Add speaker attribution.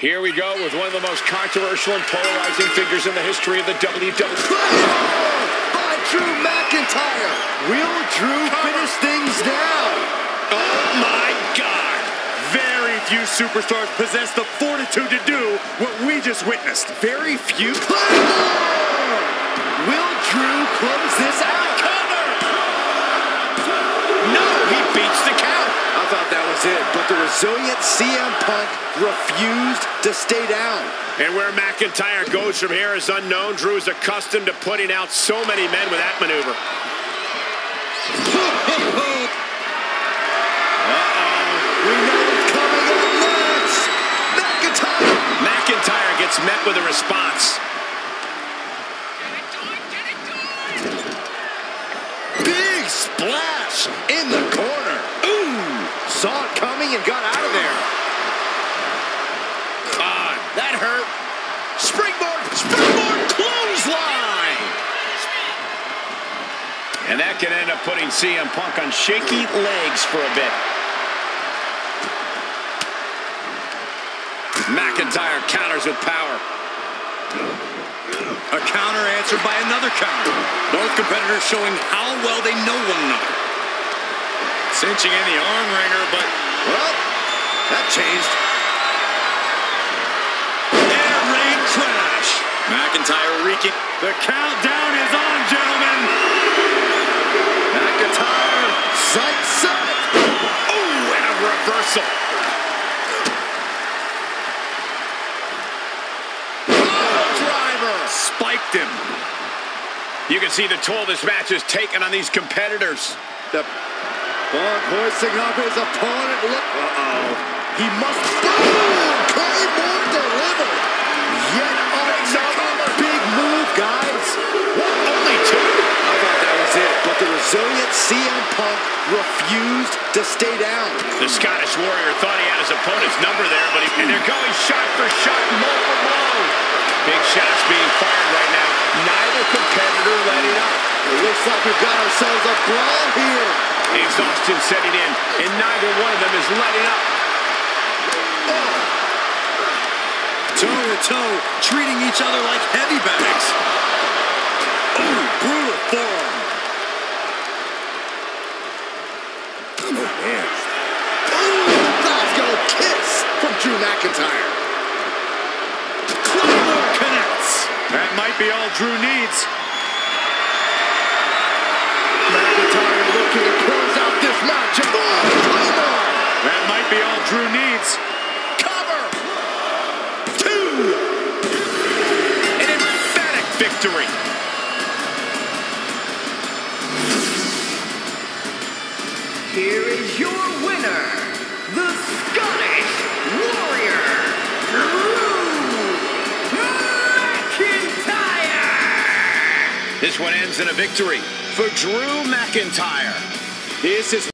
Speaker 1: Here we go with one of the most controversial and polarizing figures in the history of the WWE.
Speaker 2: By Drew McIntyre. Will Drew finish things now?
Speaker 3: Oh my God! Very few superstars possess the fortitude to do what we just witnessed.
Speaker 2: Very few. Will Drew close this out?
Speaker 1: No, he beats the count.
Speaker 2: I thought that was it, but the resilient CM Punk refused to stay down.
Speaker 1: And where McIntyre goes from here is unknown. Drew is accustomed to putting out so many men with that maneuver.
Speaker 2: We know what's coming up next. McIntyre.
Speaker 1: McIntyre gets met with a response.
Speaker 2: Big splash in the corner. Ooh. Saw it coming and got out of there.
Speaker 1: Ah, that hurt. Springboard, springboard, clothesline. And that can end up putting CM Punk on shaky legs for a bit. McIntyre counters with power.
Speaker 3: A counter answered by another counter. Both competitors showing how well they know one another. Cinching in the arm wringer, but
Speaker 2: Well, that changed.
Speaker 3: air raid crash. McIntyre reeking. The countdown is on, gentlemen.
Speaker 2: McIntyre. Sight set.
Speaker 1: Oh, and a reversal.
Speaker 2: Driver.
Speaker 3: Spiked him.
Speaker 1: You can see the toll this match has taken on these competitors.
Speaker 2: The Punk hoisting up his opponent. Uh-oh. He must. Boom! Claymore delivered. Yet another big move, guys.
Speaker 1: Only two.
Speaker 2: I thought that was it, but the resilient CM Punk refused to stay down.
Speaker 1: The Scottish Warrior thought he had his opponent's number there, but he, and they're going shot for shot, blow for blow. Big shots being fired right now. Neither competitor letting up.
Speaker 2: It looks like we've got ourselves a brawl here.
Speaker 1: Exhaustion setting in, and neither one of them is letting up.
Speaker 3: Toe to toe, treating each other like heavy bags. Ooh, brutal forearm.
Speaker 2: Oh, man. Ooh, Glasgow kiss from Drew McIntyre.
Speaker 3: Claymore connects. That might be all Drew needs.
Speaker 1: An emphatic victory.
Speaker 4: Here is your winner, the Scottish Warrior, Drew McIntyre!
Speaker 1: This one ends in a victory for Drew McIntyre. This is